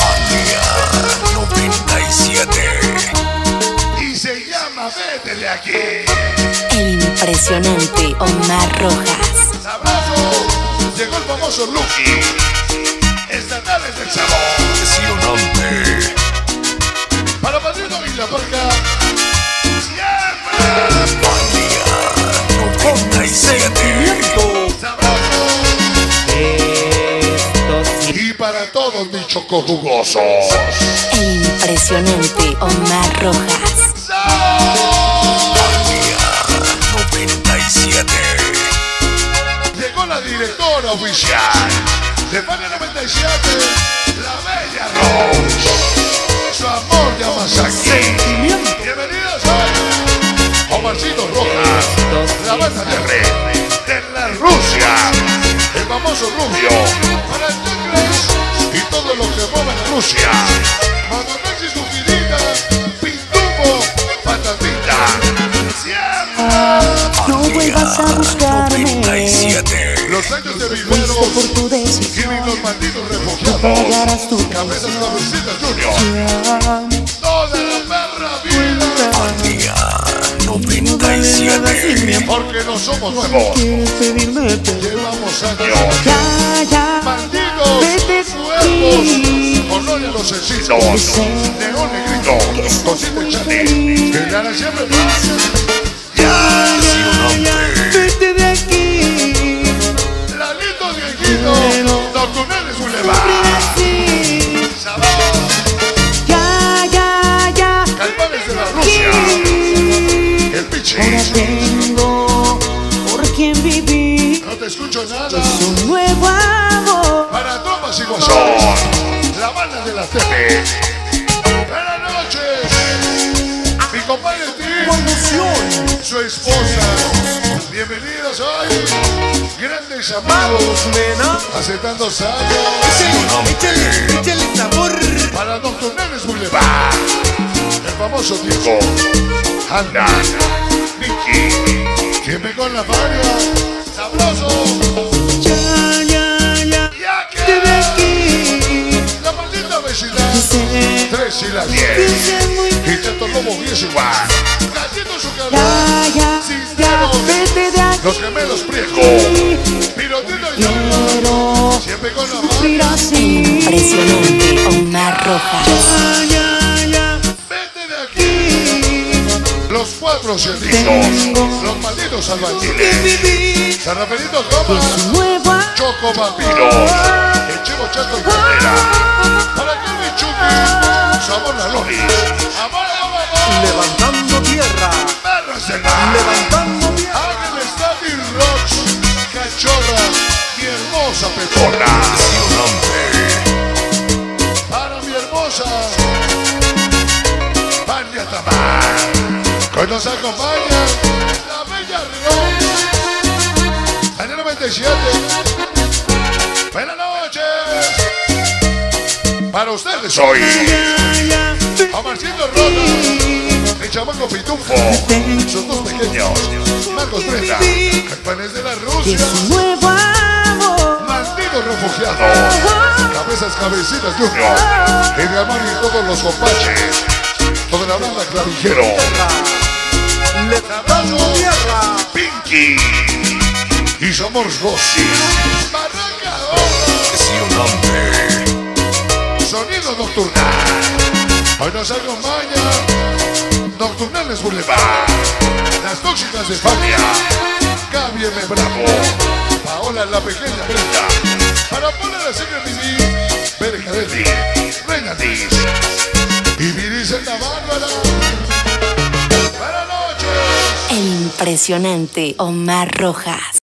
Manía 97. Y se llama Vete de aquí. El impresionante Omar Rojas. Abrazo. Llegó el famoso Lucky. Estatales del sabor. Impresionante. Para Padrino y la marca. Siempre. Manía 97. Chocojugosos. El impresionante Omar Rojas. Manía 97. Llegó la directora oficial de Fania 97, la Bella Rose. Su amor llama aquí. Bienvenidos a Omarcito Rojas, la banda de red de la Rusia, el famoso Rubio, para el y todo lo que mueve en Rusia. Madomex y su querida, Pintubo, Fantasmita. Siempre. No vuelvas a buscarme. 97. Los años de Fuiste por viveros tu y decisión. los malditos pagarás tu refugiados. Cabezas cabecitas Junior. Toda la perra vida. No vale nada sin mi 97. amor. Porque no somos nuevos. Llevamos años. Los León Negrito, Chani, que gana siempre más. Ya. Vete de aquí. Lalito Dieguito, Nocturnales Boulevard, Así. Sabor, Ya, ya, ya. De la Rusia. El Ahora Pichis. tengo por quien vivir. No te escucho nada. Un nuevo amor. Tropas y guasón, la banda de la TV. Buenas noches, mi compadre Tim, su esposa. Bienvenidos hoy, grandes amigos, hace tantos años. Para Nocturnales Boulevard, el famoso Diego, Anda, Vicky, que me con la faria, sabroso, y la que 10. sé muy Y Teto Lobo 10 igual. Gatito su de aquí. Los gemelos Priejo. Pirotino y yo. Siempre con la vivir mano. El así. impresionante Omar Rojas. Ya, ya, ya. Vete de aquí. Los cuatro cerditos. Los malditos Que albañiles. San Rafaelito amor. Choco Vampiros. El Chivo Chato y Caldera. Para Kelvin Chucky. Sabor Levantando tierra, levantando tierra. Ángel Static Rocks, cachorra, mi hermosa pepona. Para mi hermosa, Vania Tamar. Hoy nos acompaña la bella Rocks. Año 97. Para ustedes hoy. Amarciendo Rota, mi chamaco Pitufo, sus dos pequeños, Marcos Brenda, Campanes de la Es Rusia. un nuevo amor. Malditos refugiados, cabezas cabecitas Junior, el Amar y todos los compaches, toda la banda clavijero, tierra. Pinky y somos Rossi, Barranca Impresionante. Sonido Nocturnal, hoy nos acompaña Nocturnales Boulevard, las tóxicas de Fania, M. Bravo, Paola la pequeña Brenda, para Paola la Secret TV, Pere Carelli, Reina Diz y Viri Santa Bárbara. Buenas noches. El impresionante Omar Rojas.